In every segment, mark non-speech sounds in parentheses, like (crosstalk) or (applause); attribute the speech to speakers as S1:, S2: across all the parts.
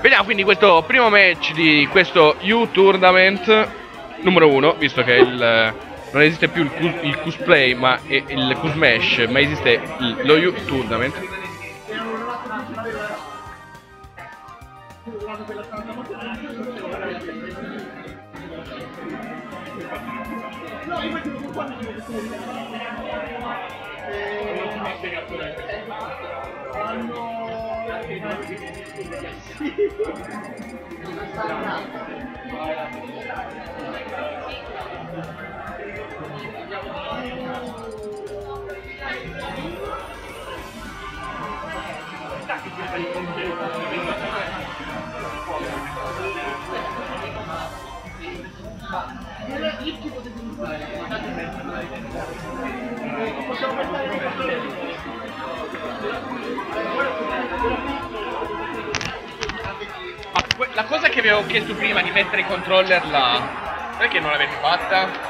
S1: Vediamo quindi questo primo match di questo U-Tournament numero uno, visto che il, non esiste più il, il cosplay ma il Q-Smash, ma esiste il, lo U-Tournament. La cosa che vi avevo chiesto prima di mettere i controller là, perché non l'avete fatta?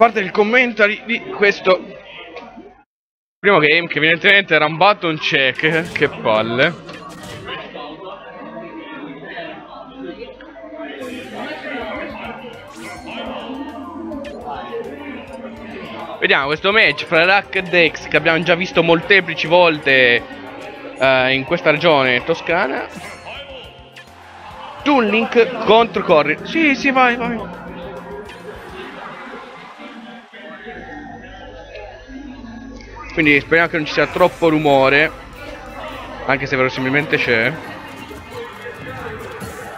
S1: Parte il commento di questo. Primo game che evidentemente era un button check che palle. Vediamo questo match fra Rack e Dex che abbiamo già visto molteplici volte uh, in questa regione toscana. Toon Link contro Corri sì sì vai vai Quindi speriamo che non ci sia troppo rumore Anche se verosimilmente c'è.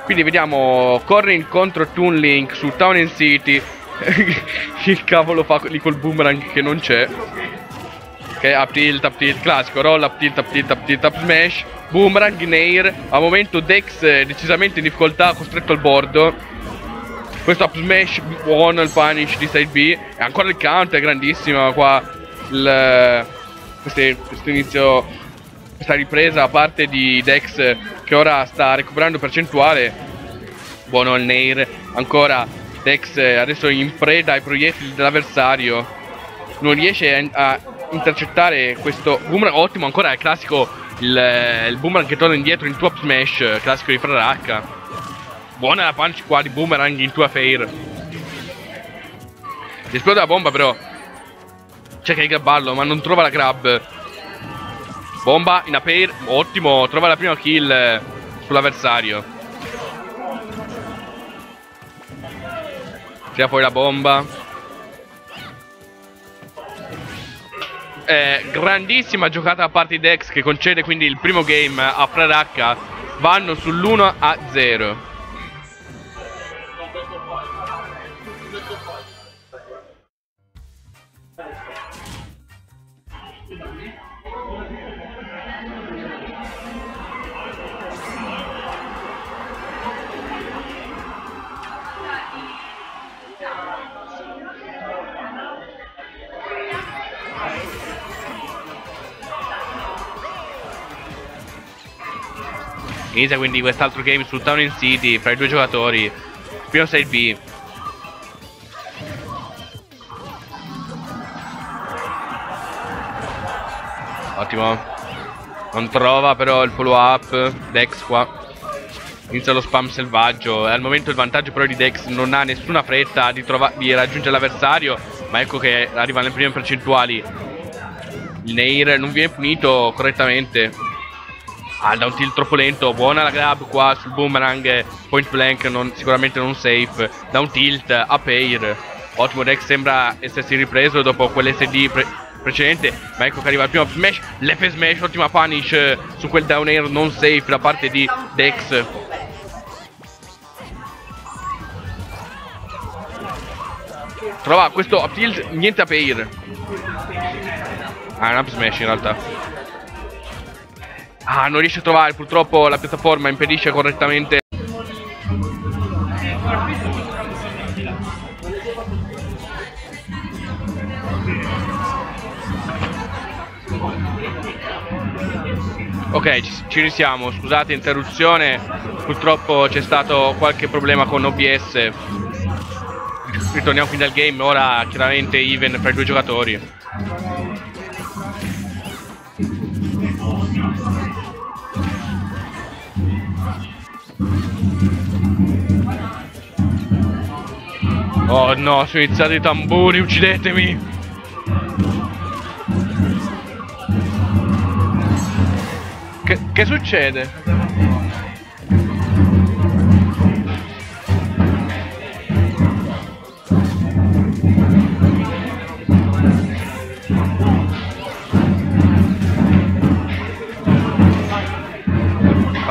S1: Quindi vediamo Corrin contro Toon Link su Town and City. (laughs) Il cavolo fa lì col boomerang che non c'è. Ok, up tilt, up tilt, classico Roll, up tilt, up tilt, up tilt, up smash. Boomerang, Nair Al momento Dex decisamente in difficoltà Costretto al bordo. Questo up smash buono il punish di side B. E ancora il counter grandissimo qua il, queste, questo inizio, questa ripresa da parte di Dex che ora sta recuperando percentuale. Buono il Nair, ancora Dex adesso in preda ai proiettili dell'avversario. Non riesce a, a intercettare questo boomerang. Ottimo, ancora il classico, il, il boomerang che torna indietro in top smash, classico di Fraracca. Buona la punch qua di boomerang in tua fair. Esplode la bomba però Cerca di grabbarlo, ma non trova la grab. Bomba in aper. Ottimo, trova la prima kill sull'avversario. Tira fuori la bomba. Eh, grandissima giocata da parte di Dex che concede quindi il primo game a Fraracca. Vanno sull'1 a 0. Inizia quindi quest'altro game sul Town in City fra i due giocatori. Primo 6B. Ottimo. Non trova però il follow up. Dex qua. Inizia lo spam selvaggio. Al momento il vantaggio però di Dex non ha nessuna fretta di, di raggiungere l'avversario. Ma ecco che arriva le prime percentuali. il Nair non viene punito correttamente. Ah, da un tilt troppo lento, buona la grab qua sul boomerang, point blank, non, sicuramente non safe. Da un tilt a pair. Ottimo deck, sembra essersi ripreso dopo quell'SD pre precedente. Ma ecco che arriva il primo smash, l'F smash, ottima punish su quel down air non safe da parte di Dex. Trova questo up tilt, niente a pair. Ah, è un up smash in realtà. Ah, non riesce a trovare, purtroppo la piattaforma impedisce correttamente. Ok, ci, ci risiamo, scusate interruzione, purtroppo c'è stato qualche problema con OBS. Ritorniamo quindi al game, ora chiaramente even fra i due giocatori. Oh no, sono iniziati i tamburi, uccidetemi! Che, che succede?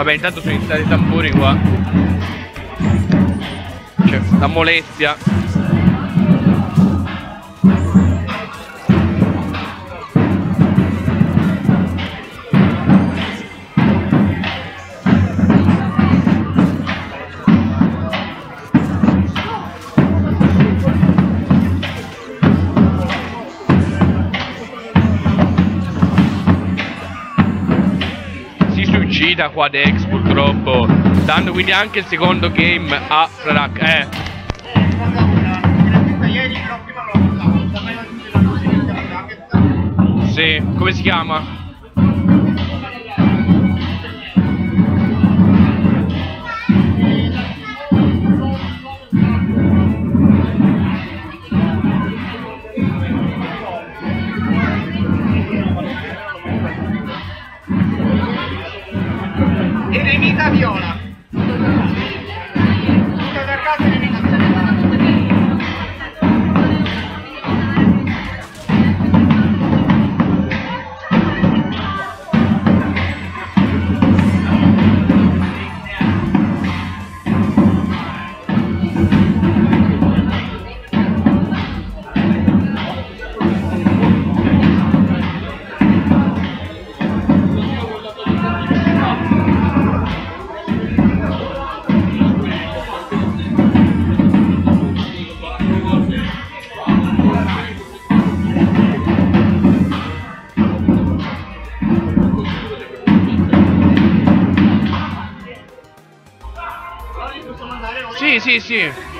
S1: Vabbè, intanto sono iniziati i tamburi qua. Cioè, la molestia. Suicida qua Dex purtroppo. Dando quindi anche il secondo game a Frarak. Eh. Sì, come si chiama? 谢谢谢。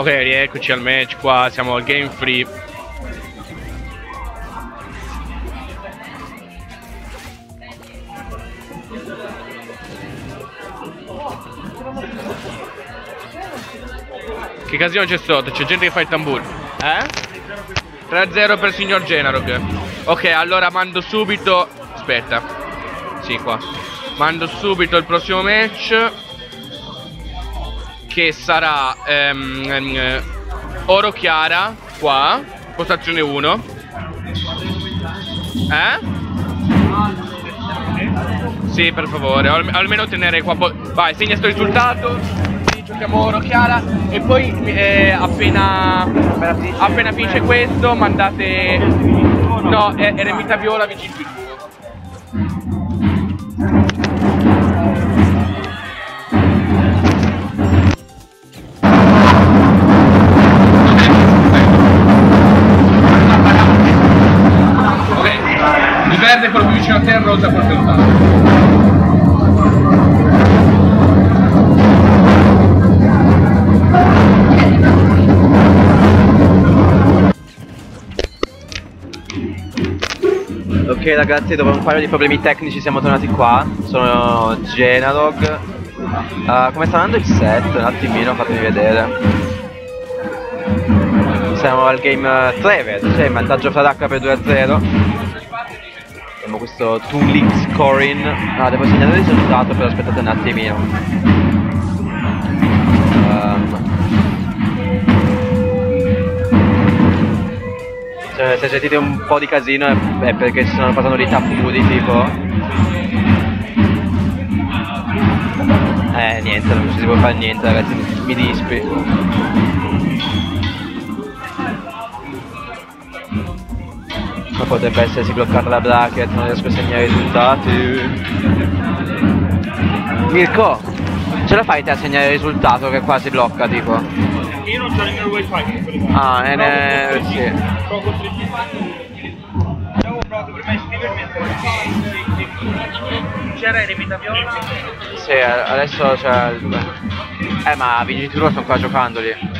S1: Ok, rieccoci al match qua, siamo al game free. Che casino c'è sotto? C'è gente che fa il tamburo. Eh? 3-0 per signor Genarog. Ok, allora mando subito. Aspetta. Sì, qua. Mando subito il prossimo match. Che sarà. ehm, ehm, Oro chiara, qua, postazione 1. Eh? Sì, per favore, almeno ottenere qua. Vai, segna sto risultato. Giochiamo oro chiara. E poi eh, appena, appena finisce questo, mandate. No, eremita viola vicino verde è quello più vicino a te, il rosa è quello più lontano.
S2: Ok ragazzi, dopo un paio di problemi tecnici siamo tornati qua. Sono Genalog. Ah, come sta andando il set? Un attimino, fatemi vedere. Siamo al game 3, vedo, c'è il vantaggio fra l'H per 2 a 0. Abbiamo questo Link scoring. Ah, devo segnare risultato, però aspettate un attimino. Ehm, se sentite un po' di casino è, è perché stanno passando dei tappudi tipo. Eh niente, non ci si può fare niente ragazzi, mi dispi. Ma potrebbe essersi bloccata la bracket, non riesco a segnare i risultati. Mirko, ce la fai te a segnare il risultato che qua si blocca tipo?
S3: Io non c'ho nemmeno il wifi.
S2: Ah, e ne... sì.
S3: Provo 3G. Avevo provato prima di iscrivermi C'era Eremita Viola?
S2: Sì, adesso c'è... il- Eh ma Vigili Tour sto ancora giocando lì.
S3: Eremita... non era